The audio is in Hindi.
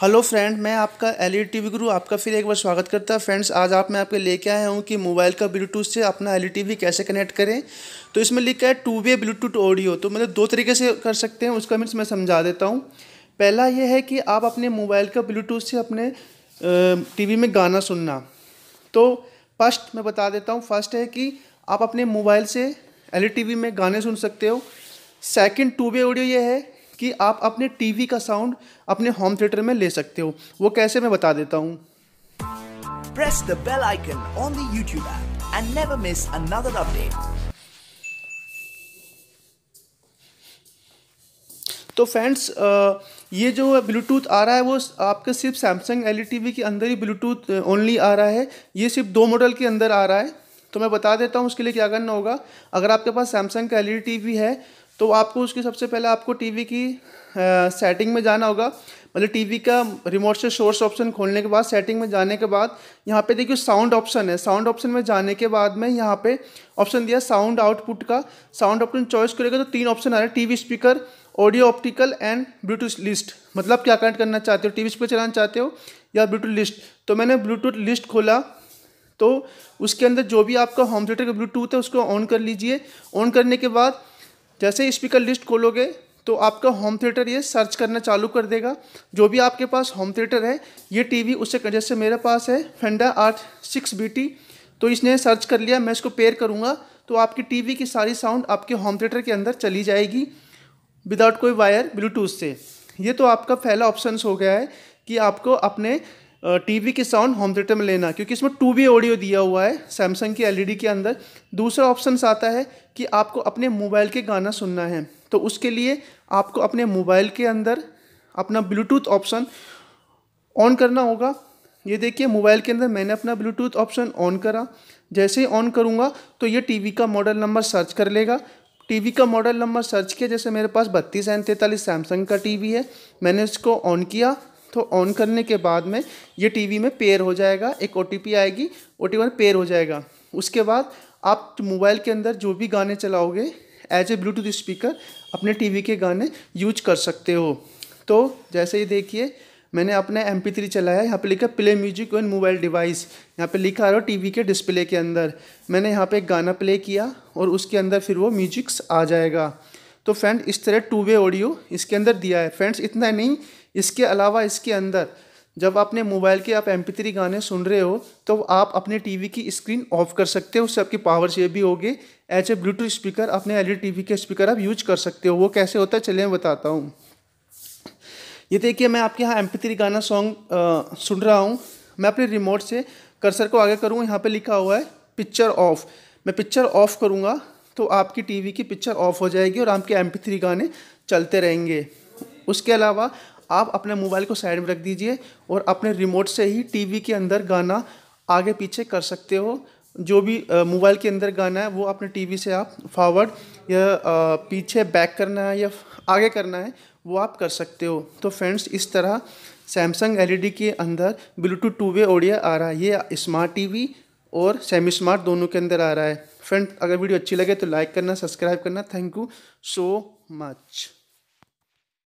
हेलो फ्रेंड, मैं आपका एल ई टी वी गुरु आपका फिर एक बार स्वागत करता है। फ्रेंड्स, आज आप, मैं आपके लेके आया हूँ कि मोबाइल का ब्लूटूथ से अपना एल ई टी वी कैसे कनेक्ट करें। तो इसमें लिखा है टू वे ब्लूटूथ ऑडियो तो मतलब दो तरीके से कर सकते हैं, उसका मीन्स मैं समझा देता हूँ। पहला ये है कि आप अपने मोबाइल का ब्लूटूथ से अपने टी वी में गाना सुनना। तो फ़र्स्ट मैं बता देता हूँ फ़र्स्ट है कि आप अपने मोबाइल से एल ई टी वी में गाने सुन सकते हो। सेकेंड टू वे ऑडियो ये है कि आप अपने टीवी का साउंड अपने होम थिएटर में ले सकते हो। वो कैसे मैं बता देता हूँ। Press the bell icon on the YouTube app and never miss another update. तो फ्रेंड्स ये जो ब्लूटूथ आ रहा है वो आपके सिर्फ़ सैमसंग एल टी के अंदर ही ब्लूटूथ ओनली आ रहा है। ये सिर्फ़ दो मॉडल के अंदर आ रहा है। तो मैं बता देता हूँ उसके लिए क्या करना होगा। अगर आपके पास सैमसंग का एल टी है तो आपको उसकी सबसे पहले आपको टीवी की सेटिंग में जाना होगा। मतलब टीवी का रिमोट से सोर्स ऑप्शन खोलने के बाद सेटिंग में जाने के बाद, यहाँ पे देखिए साउंड ऑप्शन है। साउंड ऑप्शन में जाने के बाद में यहाँ पे ऑप्शन दिया साउंड आउटपुट का। साउंड ऑप्शन चॉइस करेगा तो तीन ऑप्शन आ रहे हैं। TV speaker audio optical and Bluetooth list मतलब क्या कनेक्ट करना चाहते हो? टीवी स्पीकर चलाना चाहते हो या ब्लूटूथ लिस्ट तो मैंने ब्लूटूथ लिस्ट खोला। तो उसके अंदर जो भी आपका होम थिएटर का ब्लूटूथ है, उसको ऑन कर लीजिए। ऑन करने के बाद जैसे स्पीकर लिस्ट खोलोगे तो आपका होम थिएटर ये सर्च करना चालू कर देगा। जो भी आपके पास होम थिएटर है, ये टीवी उससे जैसे मेरे पास है फेंडा आठ सिक्स बीटी तो इसने सर्च कर लिया, मैं इसको पेयर करूँगा तो आपकी टीवी की सारी साउंड आपके होम थिएटर के अंदर चली जाएगी विदाउट कोई वायर ब्लूटूथ से। ये तो आपका पहला ऑप्शन हो गया है, कि आपको अपने टीवी के साउंड होम थिएटर में लेना, क्योंकि इसमें टू बी ऑडियो दिया हुआ है सैमसंग की एलईडी के अंदर। दूसरा ऑप्शन आता है कि आपको अपने मोबाइल के गाना सुनना है तो उसके लिए आपको अपने मोबाइल के अंदर अपना ब्लूटूथ ऑप्शन ऑन करना होगा। ये देखिए मोबाइल के अंदर मैंने अपना ब्लूटूथ ऑप्शन ऑन करा। जैसे ही ऑन करूँगा तो ये टीवी का मॉडल नंबर सर्च कर लेगा। टीवी का मॉडल नंबर सर्च किया, जैसे मेरे पास बत्तीस एन तैंतालीस सैमसंग का टीवी है, मैंने इसको ऑन किया। तो ऑन करने के बाद में ये टीवी में पेयर हो जाएगा, एक ओटीपी आएगी ओ में पेयर हो जाएगा। उसके बाद आप मोबाइल के अंदर जो भी गाने चलाओगे एज ए ब्लूटूथ स्पीकर अपने टीवी के गाने यूज़ कर सकते हो। तो जैसे ही देखिए, मैंने अपना एम पी थ्री चलाया, यहाँ पे लिखा play music on mobile device यहाँ पे लिखा आ रहा टीवी के डिस्प्ले के अंदर। मैंने यहाँ पे एक गाना प्ले किया और उसके अंदर फिर वो म्यूजिक्स आ जाएगा। तो फ्रेंड इस तरह टू वे ऑडियो इसके अंदर दिया है। फ्रेंड्स इतना नहीं इसके अलावा इसके अंदर, जब अपने मोबाइल के आप एम गाने सुन रहे हो तो आप अपने टीवी की स्क्रीन ऑफ़ कर सकते हो, उससे आपकी पावर सेव भी होगी। एच ए ब्लूटूथ स्पीकर अपने एलईडी टीवी के स्पीकर आप यूज़ कर सकते हो। वो कैसे होता है, चलिए मैं बताता हूँ। ये देखिए, मैं आपके यहाँ एम गाना सॉन्ग सुन रहा हूँ। मैं अपने रिमोट से कर्सर को आगे करूँगा यहाँ पे लिखा हुआ है पिक्चर ऑफ़ मैं पिक्चर ऑफ़ करूँगा तो आपकी टीवी की पिक्चर ऑफ़ हो जाएगी और आपके एम गाने चलते रहेंगे। उसके अलावा आप अपने मोबाइल को साइड में रख दीजिए और अपने रिमोट से ही टीवी के अंदर गाना आगे पीछे कर सकते हो। जो भी मोबाइल के अंदर गाना है वो अपने टीवी से आप फॉरवर्ड या आ, पीछे बैक करना है या आगे करना है वो आप कर सकते हो। तो फ्रेंड्स इस तरह सैमसंग एलईडी के अंदर ब्लूटूथ टू वे ऑडियो आ रहा है। ये स्मार्ट टीवी और सेमी स्मार्ट दोनों के अंदर आ रहा है। फ्रेंड अगर वीडियो अच्छी लगे तो लाइक करना सब्सक्राइब करना। Thank you so much